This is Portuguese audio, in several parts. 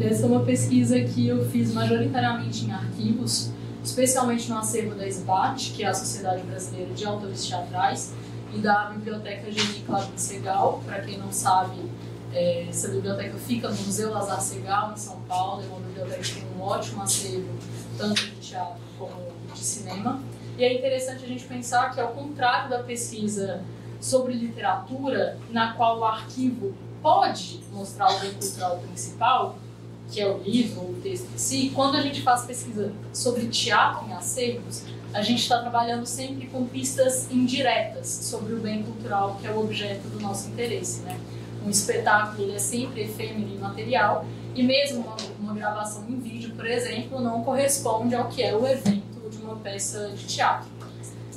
essa é uma pesquisa que eu fiz majoritariamente em arquivos, especialmente no acervo da SBAT, que é a Sociedade Brasileira de Autores Teatrais, e da Biblioteca Geni Claudine Segal. Para quem não sabe, é, essa biblioteca fica no Museu Lazar Segal, em São Paulo, é uma biblioteca que tem um ótimo acervo, tanto de teatro como de cinema. E é interessante a gente pensar que, ao contrário da pesquisa sobre literatura, na qual o arquivo pode mostrar o bem cultural principal, que é o livro ou o texto em si, quando a gente faz pesquisa sobre teatro em acervos, a gente está trabalhando sempre com pistas indiretas sobre o bem cultural, que é o objeto do nosso interesse. Né? Um espetáculo é sempre efêmero e material, e mesmo uma, uma gravação em vídeo, por exemplo, não corresponde ao que é o evento de uma peça de teatro.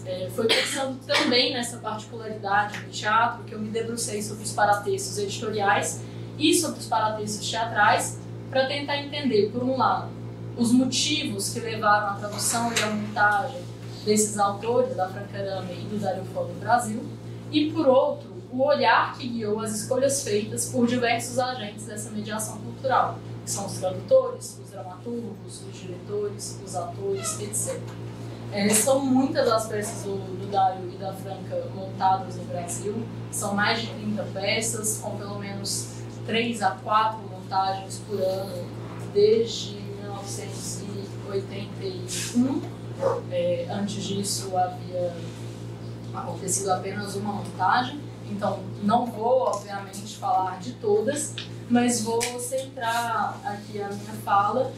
É, foi pensando também nessa particularidade do teatro que eu me debrucei sobre os paratextos editoriais e sobre os paratextos teatrais para tentar entender, por um lado, os motivos que levaram à tradução e à montagem desses autores da Francarama e do Dario Fo do Brasil, e por outro, o olhar que guiou as escolhas feitas por diversos agentes dessa mediação cultural, que são os tradutores, os dramaturgos, os diretores, os atores, etc. É, são muitas as peças do, do Dário e da Franca montadas no Brasil, são mais de 30 peças, com pelo menos 3 a 4 montagens por ano, desde 1981. É, antes disso havia acontecido apenas uma montagem, então não vou, obviamente, falar de todas, mas vou centrar aqui a minha fala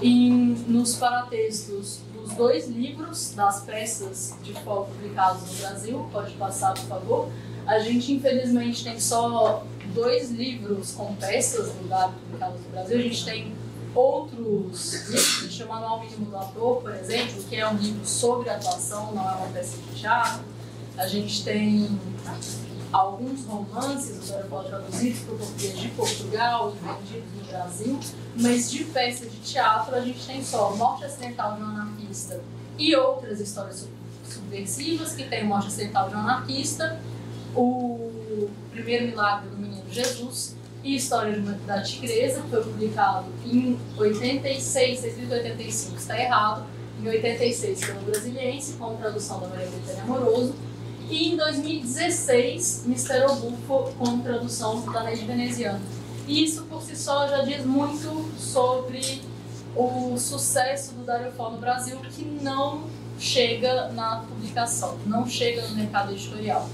em, nos paratextos dos dois livros das peças de foco publicados no Brasil. Pode passar, por favor. A gente, infelizmente, tem só dois livros com peças do Dado publicados no Brasil. A gente tem outros livros, chamado Ao Mínimo do Ator, por exemplo, que é um livro sobre atuação, não é uma peça de teatro. A gente tem alguns romances do Dorival traduzidos para o português de Portugal e vendidos no Brasil, mas de peça de teatro a gente tem só Morte Acidental de um Anarquista e outras histórias subversivas, que tem Morte Acidental de um Anarquista, o Primeiro Milagre do Jesus e História da Tigresa, que foi publicado em 86, escrito 85, está errado, em 86 pelo Brasiliense, com tradução da Maria Bethânia Amoroso, e em 2016, Mister Obufo, com tradução da Neide Veneziano. E isso por si só já diz muito sobre o sucesso do Dario Fó no Brasil, que não chega na publicação, não chega no mercado editorial.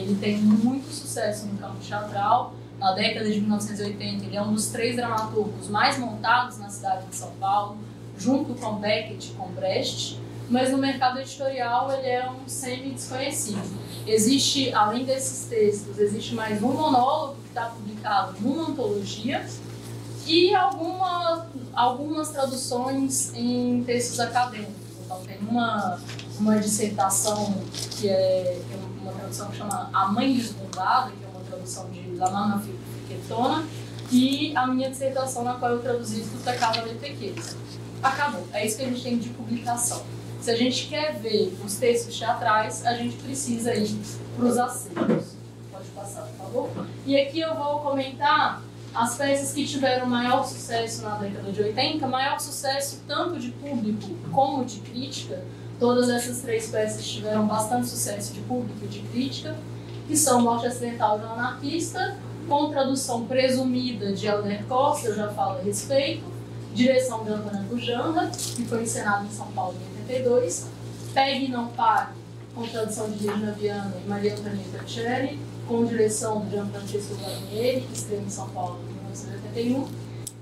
Ele tem muito sucesso no campo teatral. Na década de 1980, ele é um dos três dramaturgos mais montados na cidade de São Paulo, junto com Beckett e com Brecht mas no mercado editorial ele é um semi-desconhecido. Existe, além desses textos, existe mais um monólogo que está publicado numa antologia e alguma, algumas traduções em textos acadêmicos. Então tem uma, uma dissertação que é, é tradução que chama A Mãe Desbundada, que é uma tradução de La Mama Fiquetona, e a minha dissertação na qual eu traduzi Tutacava Letequeza. Acabou. É isso que a gente tem de publicação. Se a gente quer ver os textos teatrais, a gente precisa ir para os acervos. Pode passar, por favor? E aqui eu vou comentar as peças que tiveram maior sucesso na década de 80, maior sucesso tanto de público como de crítica. Todas essas três peças tiveram bastante sucesso de público e de crítica, que são Morte Acidental de um Anarquista, com tradução presumida de Helder Costa, eu já falo a respeito, direção de Antônio Bujanra, que foi encenado em São Paulo em 82, Pegue e Não Pague, com tradução de Regina Viana e Maria Antonieta Cherry, com direção de Gianfrancesco Guarnieri, que estreou em São Paulo em 1981,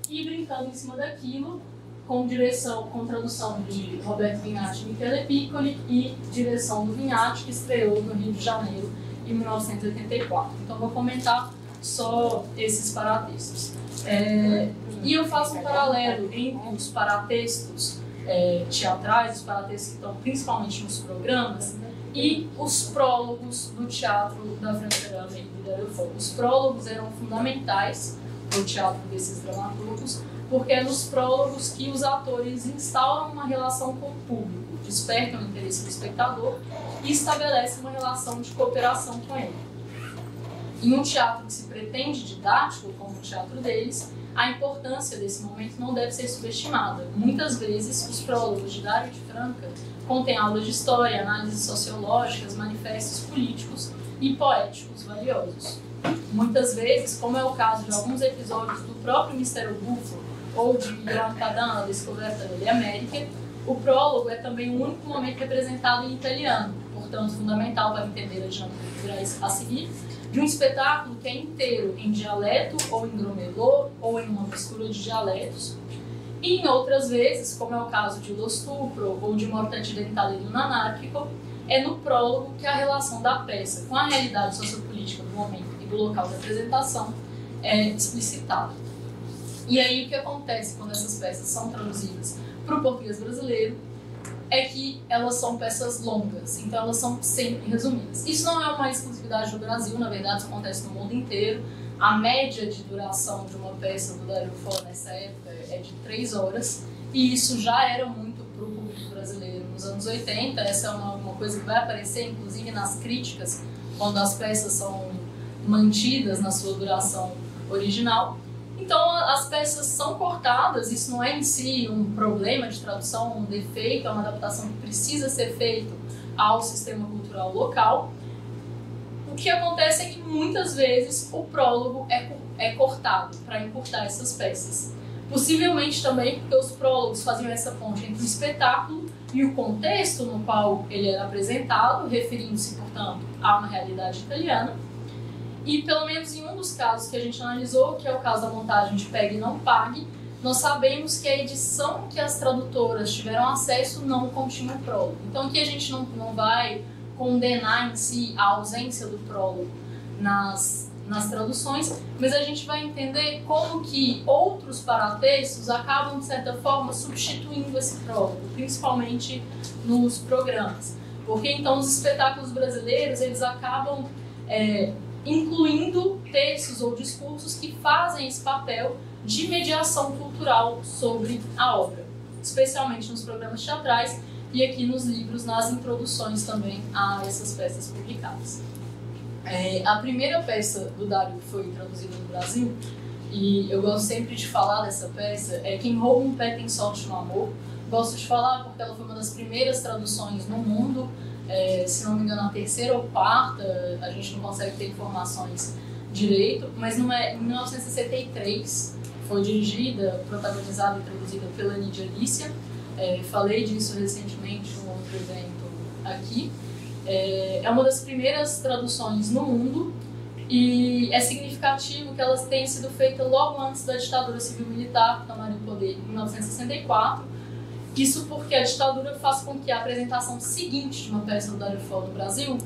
e Brincando em Cima daquilo, com direção, com tradução de Roberto Vignati e Michele Piccoli, e direção do Vignati, que estreou no Rio de Janeiro em 1984. Então, vou comentar só esses paratextos. É, e eu faço um paralelo entre os paratextos é, teatrais, os paratextos que estão principalmente nos programas, e os prólogos do teatro da Franca e do Dario Os prólogos eram fundamentais para o teatro desses dramaturgos, porque é nos prólogos que os atores instauram uma relação com o público, despertam o interesse do espectador e estabelecem uma relação de cooperação com ele. Em um teatro que se pretende didático, como o teatro deles, a importância desse momento não deve ser subestimada. Muitas vezes, os prólogos de Dário de Franca contêm aulas de história, análises sociológicas, manifestos políticos e poéticos valiosos. Muitas vezes, como é o caso de alguns episódios do próprio Mistério Búfalo ou de a descoberta da América, o prólogo é também o único momento representado em italiano, portanto fundamental para entender a dinâmica culturais a seguir, de um espetáculo que é inteiro em dialeto ou em gromelô ou em uma mistura de dialetos, e em outras vezes, como é o caso de Lo Stupro ou de Morte Accidental e Anárquico, é no prólogo que a relação da peça com a realidade sociopolítica do momento e do local de apresentação é explicitada. E aí o que acontece quando essas peças são traduzidas para o português brasileiro é que elas são peças longas, então elas são sempre resumidas. Isso não é uma exclusividade do Brasil, na verdade isso acontece no mundo inteiro. A média de duração de uma peça do Dario Fo nessa época é de três horas, e isso já era muito para o público brasileiro nos anos 80. Essa é uma, uma coisa que vai aparecer, inclusive, nas críticas, quando as peças são mantidas na sua duração original. Então, as peças são cortadas, isso não é em si um problema de tradução, um defeito, é uma adaptação que precisa ser feita ao sistema cultural local. O que acontece é que muitas vezes o prólogo é, é cortado para encurtar essas peças. Possivelmente também porque os prólogos faziam essa ponte entre o espetáculo e o contexto no qual ele era apresentado, referindo-se, portanto, a uma realidade italiana e pelo menos em um dos casos que a gente analisou, que é o caso da montagem de Pegue e Não Pague, nós sabemos que a edição que as tradutoras tiveram acesso não continha o prólogo. Então aqui a gente não, não vai condenar em si a ausência do prólogo nas, nas traduções, mas a gente vai entender como que outros paratextos acabam, de certa forma, substituindo esse prólogo, principalmente nos programas. Porque então os espetáculos brasileiros, eles acabam... É, incluindo textos ou discursos que fazem esse papel de mediação cultural sobre a obra, especialmente nos programas teatrais e aqui nos livros, nas introduções também a essas peças publicadas. É, a primeira peça do Dário que foi traduzida no Brasil, e eu gosto sempre de falar dessa peça, é Quem Rouba um Pé Tem Sorte no Amor. Gosto de falar porque ela foi uma das primeiras traduções no mundo é, se não me engano, a terceira ou quarta, a gente não consegue ter informações direito, mas não é, em 1963 foi dirigida, protagonizada e traduzida pela Nidia Alicia. É, falei disso recentemente em um outro evento aqui. É, é uma das primeiras traduções no mundo e é significativo que elas tenham sido feitas logo antes da ditadura civil-militar tomar o poder, em 1964 isso porque a ditadura faz com que a apresentação seguinte de uma peça do Dario Fo no Brasil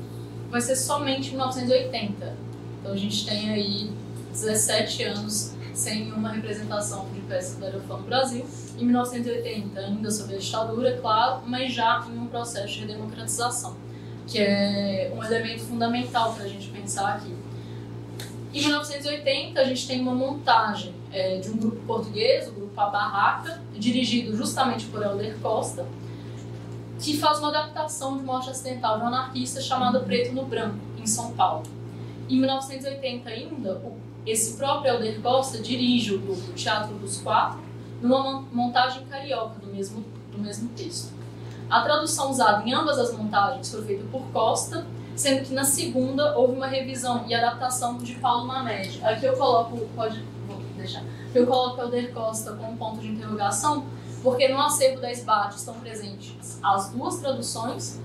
vai ser somente em 1980. Então a gente tem aí 17 anos sem uma representação de peça do Dario Fo no Brasil. Em 1980, ainda sob a ditadura, claro, mas já em um processo de redemocratização, que é um elemento fundamental para a gente pensar aqui. Em 1980, a gente tem uma montagem é, de um grupo português, o Grupo A Barraca, dirigido justamente por Helder Costa, que faz uma adaptação de Morte Acidental de um anarquista chamada Preto no Branco, em São Paulo. Em 1980 ainda, esse próprio Helder Costa dirige o grupo Teatro dos Quatro, numa montagem carioca do mesmo, do mesmo texto. A tradução usada em ambas as montagens foi feita por Costa sendo que na segunda houve uma revisão e adaptação de Paulo Mamed. Aqui eu coloco, pode, vou deixar, eu coloco Helder Costa como ponto de interrogação, porque no acervo da SBAT estão presentes as duas traduções,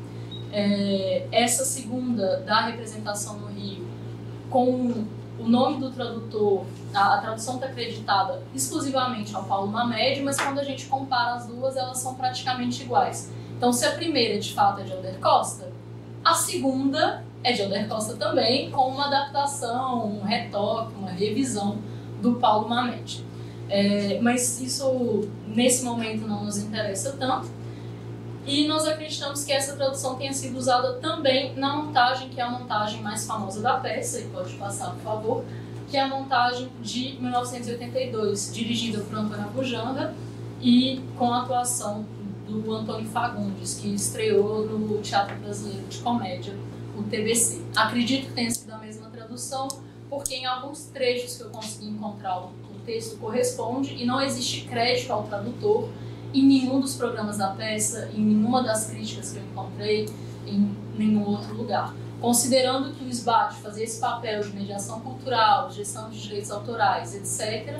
é, essa segunda da representação no Rio, com o nome do tradutor, a, a tradução está acreditada exclusivamente ao Paulo Mamed, mas quando a gente compara as duas, elas são praticamente iguais. Então, se a primeira de fato é de Helder Costa, a segunda é de Alder Costa também, com uma adaptação, um retoque, uma revisão do Paulo Mamet. É, mas isso, nesse momento, não nos interessa tanto. E nós acreditamos que essa tradução tenha sido usada também na montagem, que é a montagem mais famosa da peça, e pode passar, por favor, que é a montagem de 1982, dirigida por Antônio Abujamra e com a atuação do Antônio Fagundes, que estreou no Teatro Brasileiro de Comédia, o TBC. Acredito que tenha sido a mesma tradução, porque em alguns trechos que eu consegui encontrar no texto corresponde e não existe crédito ao tradutor em nenhum dos programas da peça, em nenhuma das críticas que eu encontrei, em nenhum outro lugar. Considerando que o SBAT fazia esse papel de mediação cultural, gestão de direitos autorais, etc.,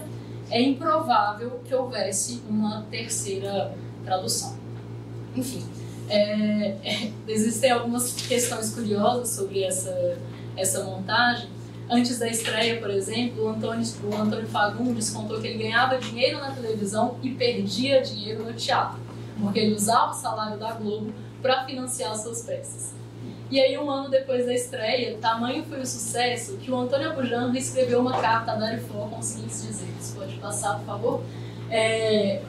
é improvável que houvesse uma terceira tradução. Enfim, é, é, existem algumas questões curiosas sobre essa, essa montagem. Antes da estreia, por exemplo, o Antônio, o Antônio Fagundes contou que ele ganhava dinheiro na televisão e perdia dinheiro no teatro, porque ele usava o salário da Globo para financiar suas peças. E aí, um ano depois da estreia, tamanho foi o sucesso que o Antônio Abujanra escreveu uma carta a Darifó com os seguintes dizeres. Pode passar, por favor? É,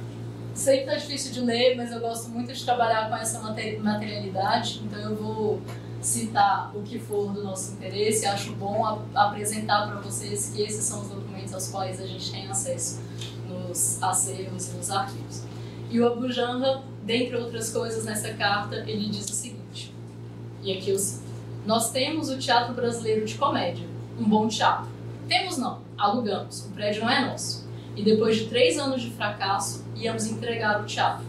sei que tá difícil de ler, mas eu gosto muito de trabalhar com essa materialidade, então eu vou citar o que for do nosso interesse. Acho bom apresentar para vocês que esses são os documentos aos quais a gente tem acesso nos acervos e nos arquivos. E o Abu Janra, dentre outras coisas nessa carta, ele diz o seguinte, e aqui eu cito, nós temos o Teatro Brasileiro de Comédia, um bom teatro. Temos não, alugamos, o prédio não é nosso. E depois de três anos de fracasso, íamos entregar o teatro.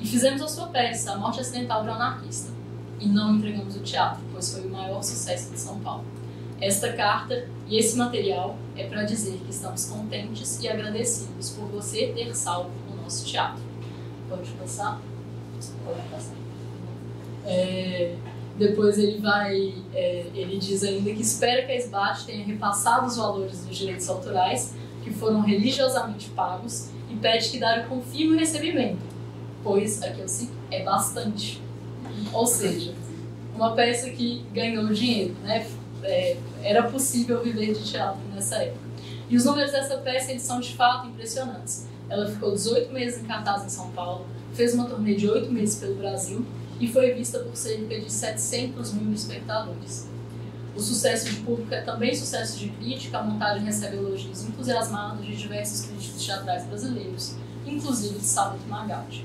E fizemos a sua peça, A Morte Acidental do Anarquista e não entregamos o teatro, pois foi o maior sucesso de São Paulo. Esta carta e esse material é para dizer que estamos contentes e agradecidos por você ter salvo o nosso teatro. Pode passar? Pode passar. É, depois ele vai, é, ele diz ainda que espera que a SBAT tenha repassado os valores dos direitos autorais que foram religiosamente pagos e pede que Dário confirme o recebimento, pois, aqui eu cito, é bastante. Ou seja, uma peça que ganhou dinheiro, né? É, era possível viver de teatro nessa época. E os números dessa peça eles são de fato impressionantes. Ela ficou 18 meses em cartaz em São Paulo, fez uma turnê de 8 meses pelo Brasil e foi vista por cerca de 700 mil espectadores. O sucesso de público é também sucesso de crítica, a montagem recebe elogios entusiasmados de diversos críticos teatrais brasileiros, inclusive de Sábado Magaldi.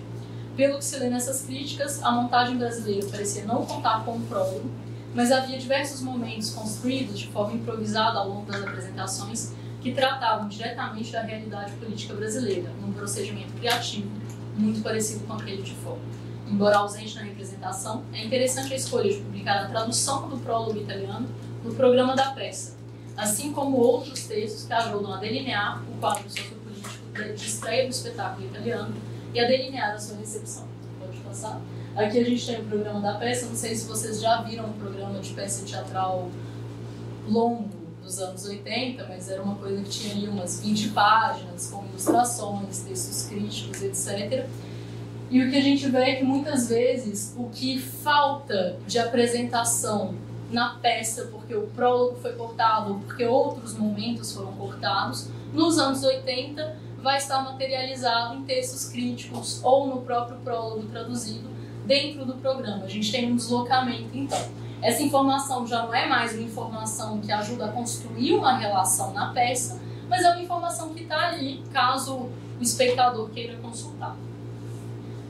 Pelo que se lê nessas críticas, a montagem brasileira parecia não contar com um prólogo, mas havia diversos momentos construídos de forma improvisada ao longo das apresentações que tratavam diretamente da realidade política brasileira, num procedimento criativo muito parecido com aquele de fora. Embora ausente na representação, é interessante a escolha de publicar a tradução do prólogo italiano no programa da peça, assim como outros textos que ajudam a delinear o quadro sociopolítico de estreia do espetáculo italiano e a delinear a sua recepção. Pode passar? Aqui a gente tem o programa da peça, não sei se vocês já viram o programa de peça teatral longo dos anos 80, mas era uma coisa que tinha ali umas 20 páginas, com ilustrações, textos críticos, etc. E o que a gente vê é que muitas vezes o que falta de apresentação na peça, porque o prólogo foi cortado, porque outros momentos foram cortados, nos anos 80 vai estar materializado em textos críticos ou no próprio prólogo traduzido dentro do programa. A gente tem um deslocamento, então. Essa informação já não é mais uma informação que ajuda a construir uma relação na peça, mas é uma informação que está ali caso o espectador queira consultar.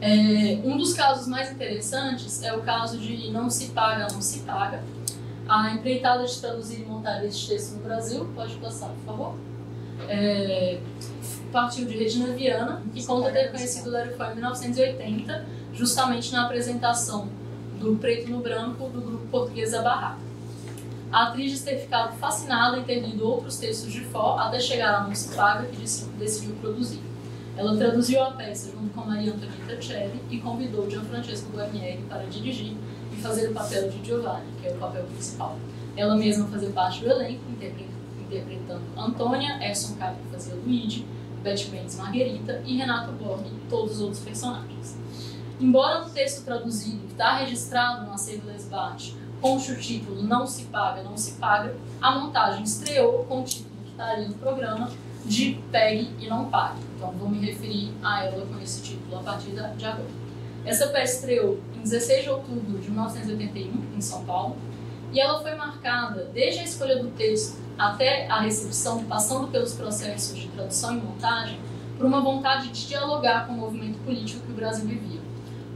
É, um dos casos mais interessantes é o caso de Não Se Paga, Não Se Paga. A empreitada de traduzir e montar esse texto no Brasil, pode passar, por favor. É, partiu de Regina Viana, que conta ter conhecido Larifó em 1980, justamente na apresentação do Preto no Branco do grupo português A Barraca. A atriz diz ter ficado fascinada em ter lido outros textos de Fó até chegar Não Se Paga, que decidiu produzir. Ela traduziu a peça junto com Maria Antonieta Cherry e convidou Gianfrancesco Guarnieri para dirigir e fazer o papel de Giovanni, que é o papel principal. Ela mesma fazia parte do elenco, interpretando Antônia, Erson Caio fazia Luigi, Beth Mendes Marguerita e Renato Borg todos os outros personagens. Embora no texto traduzido, que está registrado no acervo Lesbate, conste o título Não se paga, não se paga, a montagem estreou com o título que está ali no programa de Pegue e Não Pague. Então vou me referir a ela com esse título a partir de agora. Essa peça estreou em 16 de outubro de 1981, em São Paulo, e ela foi marcada desde a escolha do texto até a recepção, passando pelos processos de tradução e montagem, por uma vontade de dialogar com o movimento político que o Brasil vivia.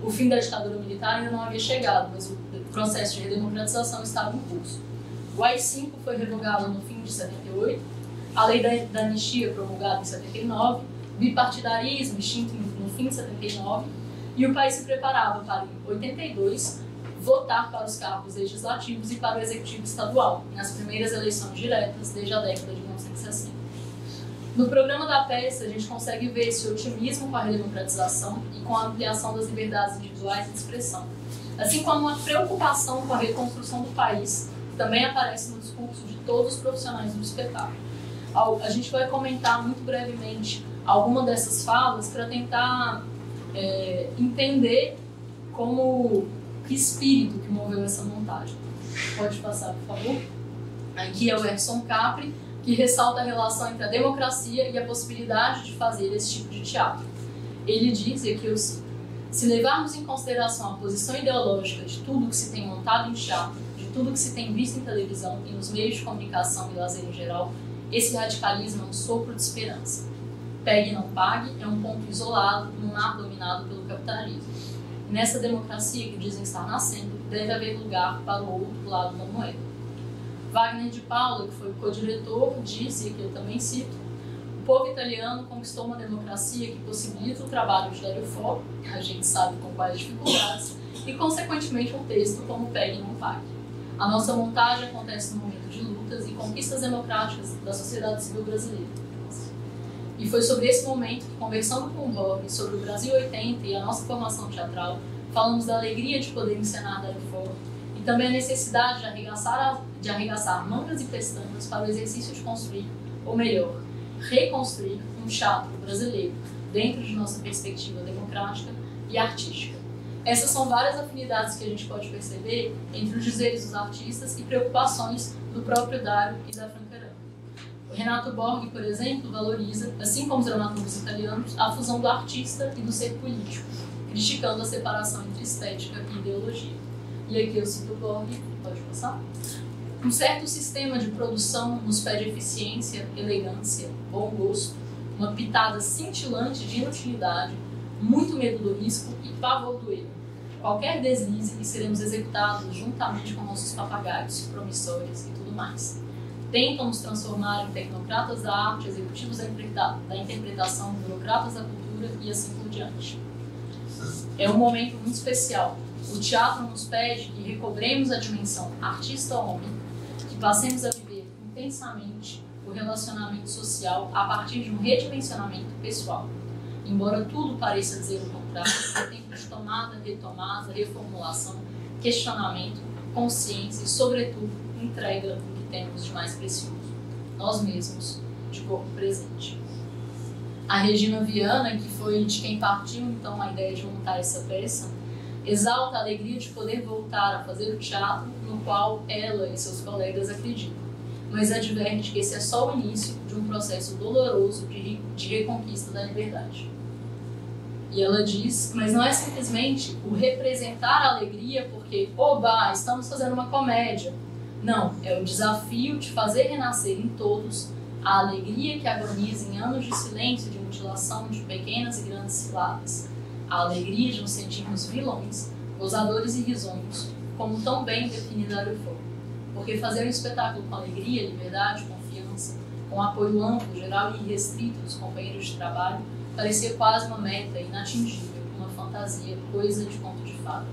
O fim da ditadura militar ainda não havia chegado, mas o processo de redemocratização estava em curso. O AI-5 foi revogado no fim de 78 a lei da, da anistia promulgada em 79, bipartidarismo extinto no fim de 79, e o país se preparava para, em 82, votar para os cargos legislativos e para o executivo estadual, nas primeiras eleições diretas desde a década de 1960. No programa da peça, a gente consegue ver esse otimismo com a redemocratização e com a ampliação das liberdades individuais de expressão, assim como uma preocupação com a reconstrução do país, que também aparece no discurso de todos os profissionais do espetáculo. A gente vai comentar muito brevemente alguma dessas falas para tentar é, entender como que espírito que moveu essa montagem. Pode passar, por favor? Aqui é o Erson Capri, que ressalta a relação entre a democracia e a possibilidade de fazer esse tipo de teatro. Ele diz, e aqui eu cito, se levarmos em consideração a posição ideológica de tudo que se tem montado em teatro, de tudo que se tem visto em televisão e nos meios de comunicação e lazer em geral, esse radicalismo é um sopro de esperança. Pegue e não pague é um ponto isolado num mar dominado pelo capitalismo. Nessa democracia que dizem estar nascendo, deve haver lugar para o outro lado da moeda. Wagner de Paula, que foi co-diretor, disse, que eu também cito, o povo italiano conquistou uma democracia que possibilita o trabalho de Dario Fo, a gente sabe com quais dificuldades, e consequentemente um texto como Pegue não pague. A nossa montagem acontece no momento de lutas e conquistas democráticas da sociedade civil brasileira e foi sobre esse momento que, conversando com o Bob sobre o Brasil 80 e a nossa formação teatral, falamos da alegria de poder encenar da forma e também a necessidade de arregaçar, de arregaçar mangas e pestanas para o exercício de construir, ou melhor, reconstruir um teatro brasileiro dentro de nossa perspectiva democrática e artística. Essas são várias afinidades que a gente pode perceber entre os dizeres dos artistas e preocupações do próprio Dário e da Franca Renato Borg, por exemplo, valoriza, assim como os dramaturgos italianos, a fusão do artista e do ser político, criticando a separação entre estética e ideologia. E aqui eu cito Borg, pode passar? Um certo sistema de produção nos pede eficiência, elegância, bom gosto, uma pitada cintilante de inutilidade, muito medo do risco e pavor do erro. Qualquer deslize e seremos executados juntamente com nossos papagaios, promissores e tudo mais tentam nos transformar em tecnocratas da arte, executivos da interpretação, burocratas da cultura e assim por diante. É um momento muito especial. O teatro nos pede que recobremos a dimensão artista-homem, que passemos a viver intensamente o relacionamento social a partir de um redimensionamento pessoal. Embora tudo pareça dizer o contrário, é tempo de tomada, retomada, reformulação, questionamento, consciência e, sobretudo, entrega temos de mais precioso, nós mesmos, de corpo presente. A Regina Viana, que foi de quem partiu então a ideia de montar essa peça, exalta a alegria de poder voltar a fazer o teatro no qual ela e seus colegas acreditam, mas adverte que esse é só o início de um processo doloroso de, de reconquista da liberdade. E ela diz, mas não é simplesmente o representar a alegria porque, oba, estamos fazendo uma comédia, não, é o desafio de fazer renascer em todos a alegria que agoniza em anos de silêncio, de mutilação de pequenas e grandes ciladas, a alegria de nos sentirmos vilões, gozadores e risonhos, como tão bem definido Arufo. Porque fazer um espetáculo com alegria, liberdade, confiança, com apoio amplo, geral e irrestrito dos companheiros de trabalho, parecia quase uma meta inatingível, uma fantasia, coisa de conto de fada.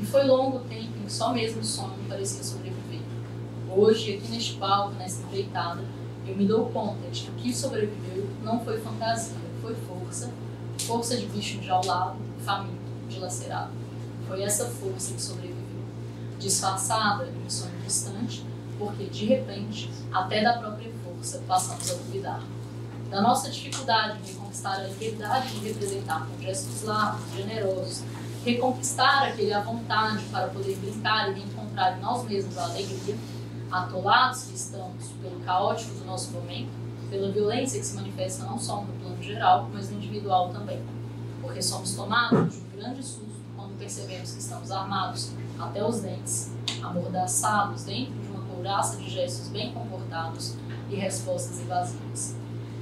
E foi longo tempo em que só mesmo o sonho parecia sobreviver Hoje, aqui neste palco, nessa empreitada, eu me dou conta de que o que sobreviveu não foi fantasia, foi força, força de bicho enjaulado, faminto, dilacerado. Foi essa força que sobreviveu, disfarçada em um sonho distante, porque de repente, até da própria força, passamos a duvidar. Da nossa dificuldade de conquistar a liberdade de representar com gestos largos, generosos, reconquistar aquele à vontade para poder brincar e encontrar em nós mesmos a alegria, atolados que estamos pelo caótico do nosso momento, pela violência que se manifesta não só no plano geral, mas no individual também. Porque somos tomados de um grande susto quando percebemos que estamos armados até os dentes, amordaçados dentro de uma couraça de gestos bem comportados e respostas evasivas.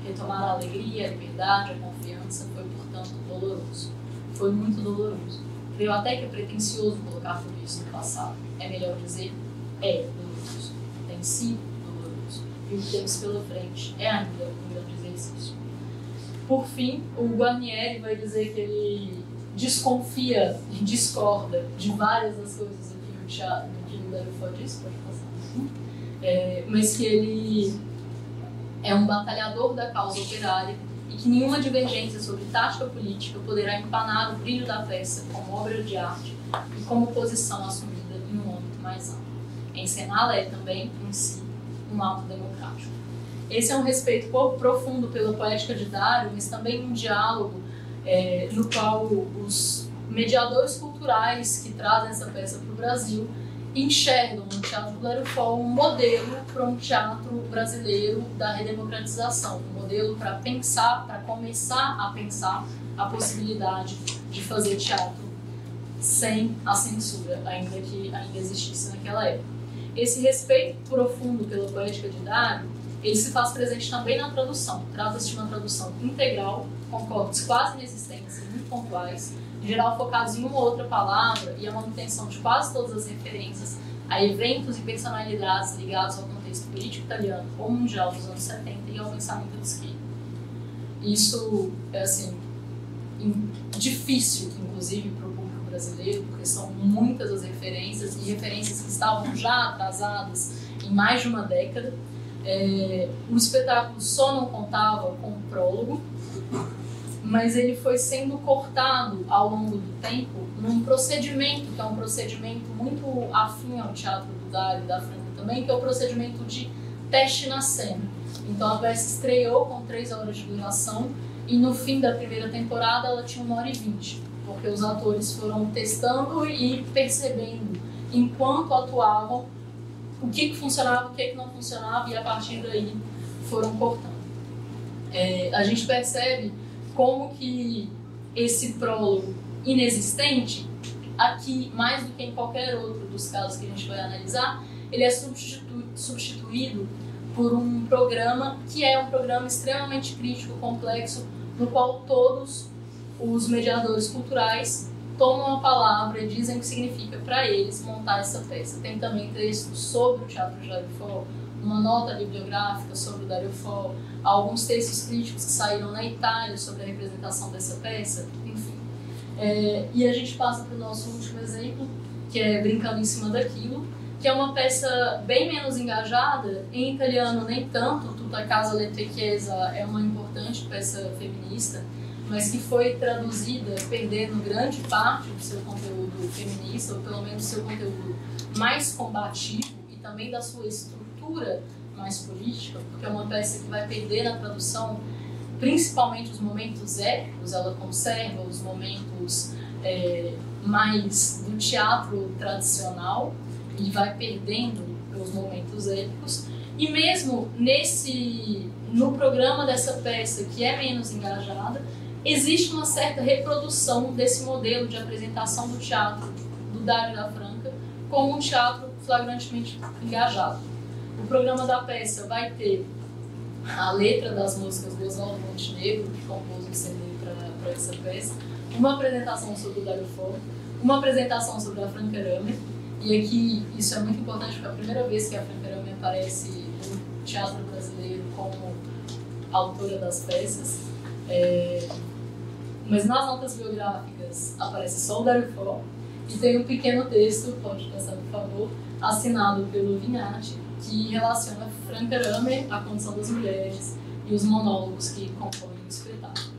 Retomar a alegria, a liberdade, a confiança foi, portanto, doloroso. Foi muito doloroso. Creio até que é pretencioso colocar tudo isso no passado. É melhor dizer, é tem sido doloroso. e o que temos pela frente é ainda um grande exercício. Por fim, o Guarnieri vai dizer que ele desconfia e discorda de várias das coisas que o, teatro, que o Darufo disse, pode passar, é, mas que ele é um batalhador da causa operária e que nenhuma divergência sobre tática política poderá empanar o brilho da peça como obra de arte e como posição assumida em um âmbito mais amplo. Encená-la é também, em si, um ato democrático. Esse é um respeito profundo pela poética de Dário, mas também um diálogo é, no qual os mediadores culturais que trazem essa peça para o Brasil enxergam no Teatro Blerufol um modelo para um teatro brasileiro da redemocratização, um modelo para pensar, para começar a pensar a possibilidade de fazer teatro sem a censura, ainda que ainda existisse naquela época. Esse respeito profundo pela poética de Dário, ele se faz presente também na tradução. Trata-se de uma tradução integral, com cortes quase inexistentes muito pontuais, em geral focados em uma ou outra palavra e a manutenção de quase todas as referências a eventos e personalidades ligados ao contexto político italiano ou mundial dos anos 70 e ao pensamento de esquerda. Isso é assim difícil, inclusive, para brasileiro, porque são muitas as referências e referências que estavam já atrasadas em mais de uma década. É, o espetáculo só não contava com o prólogo, mas ele foi sendo cortado ao longo do tempo num procedimento, que é um procedimento muito afim ao teatro do Dário e da Franca também, que é o procedimento de teste na cena. Então a peça estreou com três horas de duração e no fim da primeira temporada ela tinha uma hora e vinte, porque os atores foram testando e percebendo enquanto atuavam o que, que funcionava, o que, que não funcionava e a partir daí foram cortando. É, a gente percebe como que esse prólogo inexistente, aqui, mais do que em qualquer outro dos casos que a gente vai analisar, ele é substitu substituído por um programa que é um programa extremamente crítico, complexo, no qual todos os mediadores culturais tomam a palavra e dizem o que significa para eles montar essa peça. Tem também textos sobre o Teatro Jarifó, uma nota bibliográfica sobre o Dario Fo, alguns textos críticos que saíram na Itália sobre a representação dessa peça, enfim. É, e a gente passa para o nosso último exemplo, que é Brincando em Cima daquilo, que é uma peça bem menos engajada, em italiano nem tanto, Tutta Casa Chiesa é uma importante peça feminista, mas que foi traduzida perdendo grande parte do seu conteúdo feminista, ou pelo menos seu conteúdo mais combativo e também da sua estrutura mais política, porque é uma peça que vai perder na tradução principalmente os momentos épicos, ela conserva os momentos é, mais do teatro tradicional e vai perdendo os momentos épicos. E mesmo nesse no programa dessa peça que é menos engajada, existe uma certa reprodução desse modelo de apresentação do teatro do Dário da Franca como um teatro flagrantemente engajado. O programa da peça vai ter a letra das músicas do Oswaldo Montenegro, que compôs o CD para essa peça, uma apresentação sobre o Dario Fo, uma apresentação sobre a Franca Rame, e aqui isso é muito importante porque é a primeira vez que a Franca Rame aparece no teatro brasileiro como autora das peças. É... Mas nas notas biográficas aparece só o Dario Fo, e tem um pequeno texto, pode passar por favor, assinado pelo Vignati, que relaciona Franca Rame, a condição das mulheres e os monólogos que compõem o espetáculo.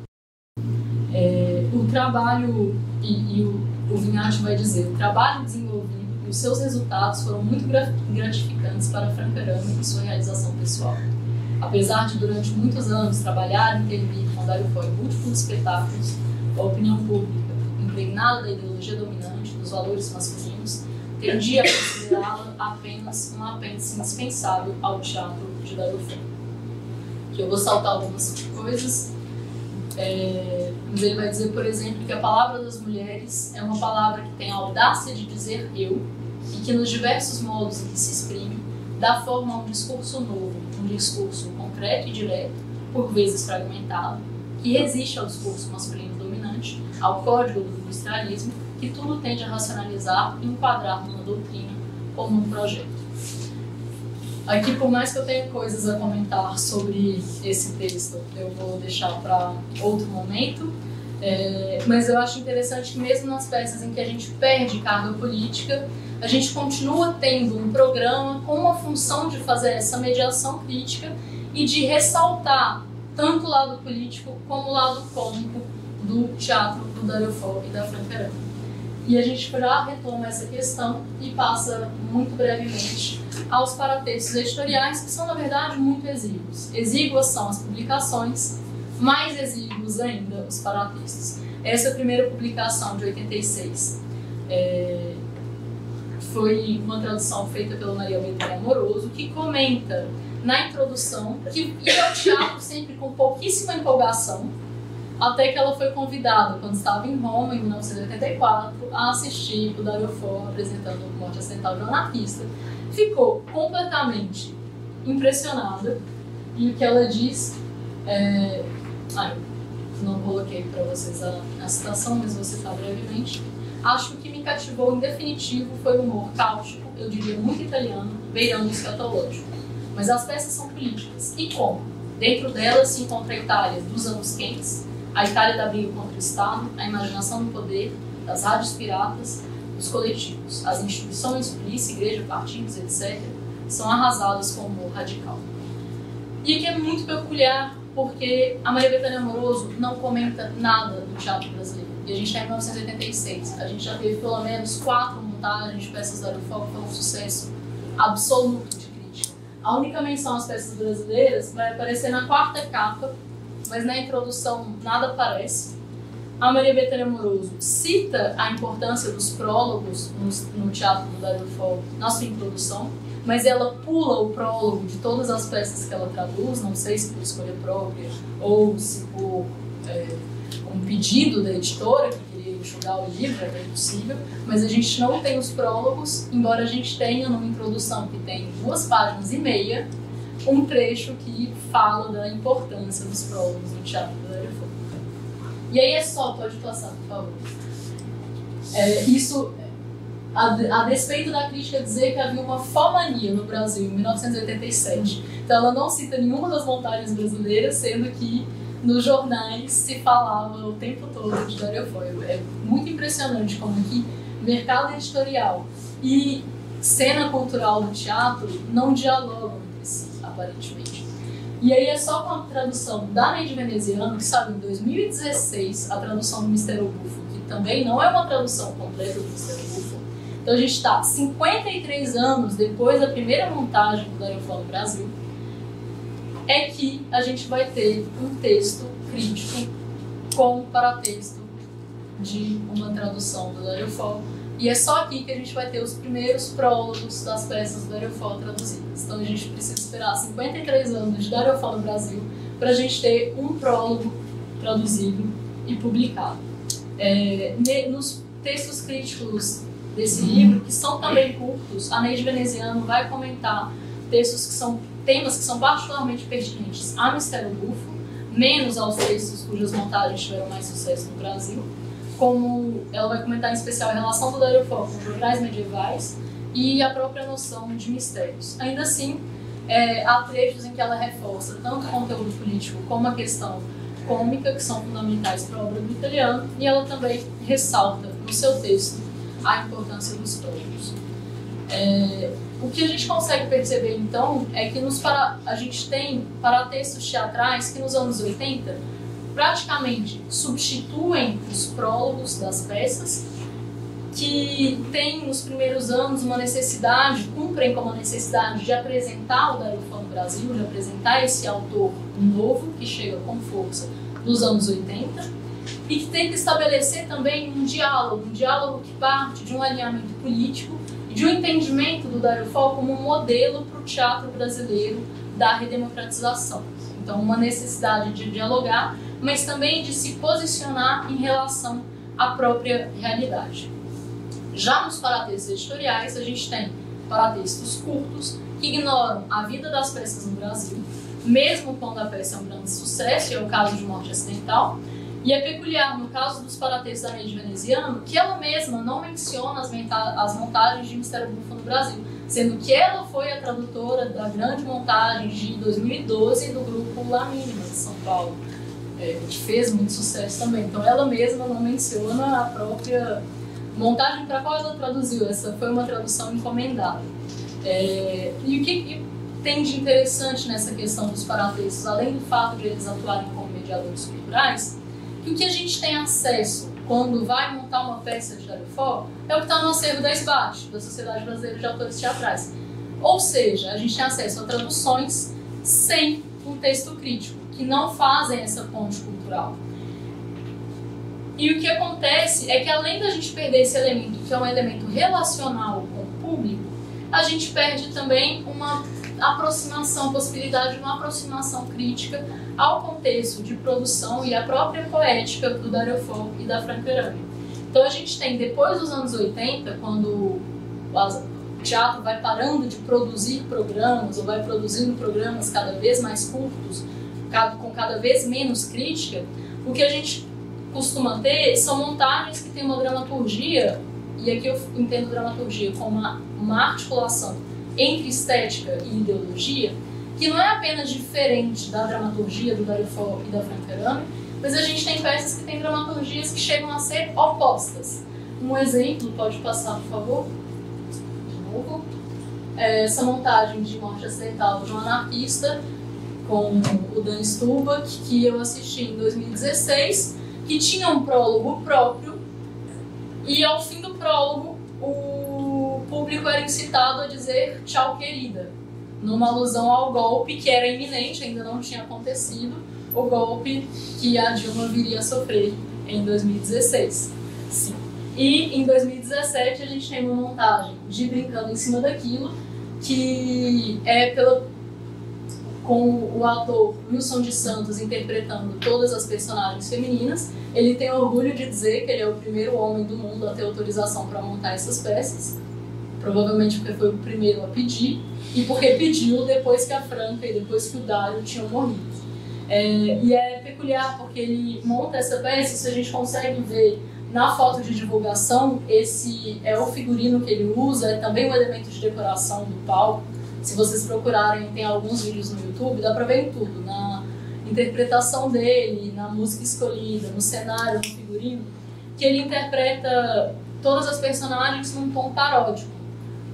É, o trabalho, e, e o, o vai dizer, o trabalho desenvolvido e os seus resultados foram muito gratificantes para Franca Rame e sua realização pessoal. Apesar de, durante muitos anos, trabalhar e intervir com Dario Fo em múltiplos espetáculos, a opinião pública, impregnada da ideologia dominante, dos valores masculinos, tendia a considerá-la apenas um apêndice indispensável ao teatro de Darufo. Que eu vou saltar algumas coisas, é, mas ele vai dizer, por exemplo, que a palavra das mulheres é uma palavra que tem a audácia de dizer eu e que nos diversos modos em que se exprime dá forma a um discurso novo, um discurso concreto e direto, por vezes fragmentado, que resiste ao discurso masculino dominante, ao código do industrialismo que tudo tende a racionalizar e enquadrar numa doutrina ou num projeto. Aqui, por mais que eu tenha coisas a comentar sobre esse texto, eu vou deixar para outro momento. É, mas eu acho interessante que mesmo nas peças em que a gente perde carga política, a gente continua tendo um programa com a função de fazer essa mediação crítica e de ressaltar tanto o lado político como o lado cômico do teatro do Dario Fo e da Franca E a gente já retoma essa questão e passa muito brevemente aos paratextos editoriais, que são, na verdade, muito exíguos. Exíguas são as publicações, mais exíguos ainda os paratextos. Essa é primeira publicação, de 86, é, foi uma tradução feita pelo Maria Betânia Amoroso, que comenta na introdução que ia ao teatro sempre com pouquíssima empolgação, até que ela foi convidada, quando estava em Roma, em 1984, a assistir o Dario Fo apresentando o Morte Acidental de um Anarquista. Ficou completamente impressionada e o que ela diz é... Ah, não coloquei para vocês a, a citação, mas vou citar brevemente. Acho que o que me cativou em definitivo foi o humor cáustico, eu diria muito italiano, beirando o escatológico. Mas as peças são políticas. E como? Dentro delas se encontra a Itália dos anos quentes, a Itália da briga contra o Estado, a imaginação do poder, das rádios piratas, dos coletivos. As instituições, polícia, igreja, partidos, etc., são arrasadas com o humor radical. E que é muito peculiar porque a Maria Bethânia Amoroso não comenta nada do teatro brasileiro. E a gente está em 1986. A gente já teve pelo menos quatro montagens de peças da Arufó que foi um sucesso absoluto de crítica. A única menção às peças brasileiras vai aparecer na quarta capa mas na introdução nada aparece. A Maria Bethânia Amoroso cita a importância dos prólogos no teatro do Dario Fo na sua introdução, mas ela pula o prólogo de todas as peças que ela traduz, não sei se por escolha própria ou se por é, um pedido da editora que queria enxugar o livro, é possível, mas a gente não tem os prólogos, embora a gente tenha numa introdução que tem duas páginas e meia um trecho que fala da importância dos prólogos no teatro do Aerofone. E aí é só, pode passar, por favor. É, isso, a, a, despeito da crítica dizer que havia uma fomania no Brasil em 1987. Então ela não cita nenhuma das montagens brasileiras, sendo que nos jornais se falava o tempo todo de Dario É muito impressionante como aqui mercado editorial e cena cultural do teatro não dialogam aparentemente. E aí é só com a tradução da Neide Veneziano, que saiu em 2016, a tradução do Mistério Bufo, que também não é uma tradução completa do Mistério Bufo. Então a gente está 53 anos depois da primeira montagem do Darionfalo Brasil, é que a gente vai ter um texto crítico com paratexto de uma tradução do Darionfalo e é só aqui que a gente vai ter os primeiros prólogos das peças do Ariofó traduzidas. Então a gente precisa esperar 53 anos de Ariofó no Brasil para a gente ter um prólogo traduzido e publicado. É, nos textos críticos desse livro, que são também curtos, a Neide Veneziano vai comentar textos que são temas que são particularmente pertinentes a Mistério Bufo, menos aos textos cujas montagens tiveram mais sucesso no Brasil como ela vai comentar em especial a relação do Dario-Fo com jornais medievais e a própria noção de mistérios. Ainda assim, é, há trechos em que ela reforça tanto o conteúdo político como a questão cômica, que são fundamentais para a obra do italiano, e ela também ressalta no seu texto a importância dos próprios. É, o que a gente consegue perceber então é que nos para, a gente tem para textos teatrais que nos anos 80 praticamente substituem os prólogos das peças, que têm nos primeiros anos uma necessidade, cumprem com uma necessidade de apresentar o Darufão no Brasil, de apresentar esse autor novo que chega com força dos anos 80 e que que estabelecer também um diálogo, um diálogo que parte de um alinhamento político e de um entendimento do Dario como um modelo para o teatro brasileiro da redemocratização. Então, uma necessidade de dialogar mas também de se posicionar em relação à própria realidade. Já nos paratextos editoriais, a gente tem paratextos curtos que ignoram a vida das peças no Brasil, mesmo quando a peça é um grande sucesso, e é o caso de Morte Acidental, e é peculiar no caso dos paratextos da rede veneziana que ela mesma não menciona as, as montagens de Mistério Bufo no Brasil, sendo que ela foi a tradutora da grande montagem de 2012 do grupo La Mínima de São Paulo, é, que fez muito sucesso também. Então ela mesma não menciona a própria montagem para qual ela traduziu. Essa foi uma tradução encomendada. É, e o que tem de interessante nessa questão dos paratextos, além do fato de eles atuarem como mediadores culturais, que o que a gente tem acesso quando vai montar uma peça de Darifó, é o que está no acervo da SBAT, da Sociedade Brasileira de Autores Teatrais. Ou seja, a gente tem acesso a traduções sem um texto crítico, que não fazem essa ponte cultural. E o que acontece é que além da gente perder esse elemento, que é um elemento relacional com o público, a gente perde também uma aproximação, possibilidade de uma aproximação crítica ao contexto de produção e à própria poética do Dario e da Franca Arame. Então a gente tem, depois dos anos 80, quando o teatro vai parando de produzir programas, ou vai produzindo programas cada vez mais curtos, com cada vez menos crítica, o que a gente costuma ter são montagens que têm uma dramaturgia, e aqui eu entendo dramaturgia como uma articulação entre estética e ideologia, que não é apenas diferente da dramaturgia do Dario Fo e da Franca Arame, mas a gente tem peças que têm dramaturgias que chegam a ser opostas. Um exemplo, pode passar, por favor? De novo. É essa montagem de Morte Acidental de um Anarquista, com o Dan Stubach, que eu assisti em 2016, que tinha um prólogo próprio, e ao fim do prólogo, o público era incitado a dizer tchau, querida, numa alusão ao golpe que era iminente, ainda não tinha acontecido, o golpe que a Dilma viria a sofrer em 2016. Sim. E em 2017 a gente tem uma montagem de Brincando em Cima daquilo, que é pela, com o ator Wilson de Santos interpretando todas as personagens femininas. Ele tem orgulho de dizer que ele é o primeiro homem do mundo a ter autorização para montar essas peças, provavelmente porque foi o primeiro a pedir e porque pediu depois que a Franca e depois que o Dário tinham morrido. É, e é peculiar porque ele monta essa peça, se a gente consegue ver na foto de divulgação, esse é o figurino que ele usa, é também um elemento de decoração do palco. Se vocês procurarem, tem alguns vídeos no YouTube, dá pra ver tudo, na interpretação dele, na música escolhida, no cenário, no figurino, que ele interpreta todas as personagens num tom paródico,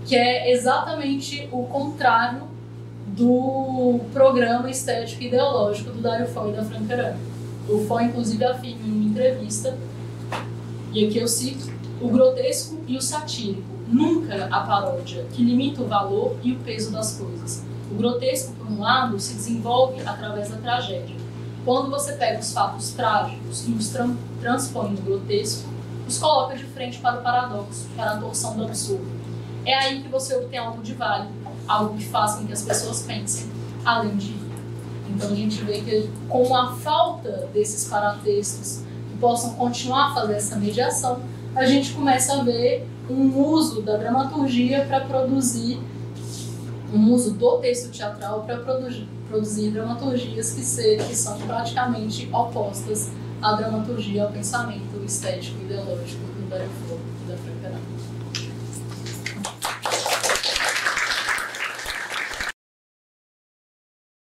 que é exatamente o contrário do programa estético ideológico do Dario Fo e da Franca Arame. O Fo, inclusive, afirma em uma entrevista, e aqui eu cito, o grotesco e o satírico, nunca a paródia, que limita o valor e o peso das coisas. O grotesco, por um lado, se desenvolve através da tragédia. Quando você pega os fatos trágicos e os tra transpõe no grotesco, os coloca de frente para o paradoxo, para a torção do absurdo. É aí que você obtém algo de válido, algo que faça com que as pessoas pensem além de rir. Então a gente vê que com a falta desses paratextos que possam continuar a fazer essa mediação, a gente começa a ver um uso da dramaturgia para produzir um uso do texto teatral para produzir, produzir dramaturgias que, se, que são praticamente opostas à dramaturgia, ao pensamento estético e ideológico do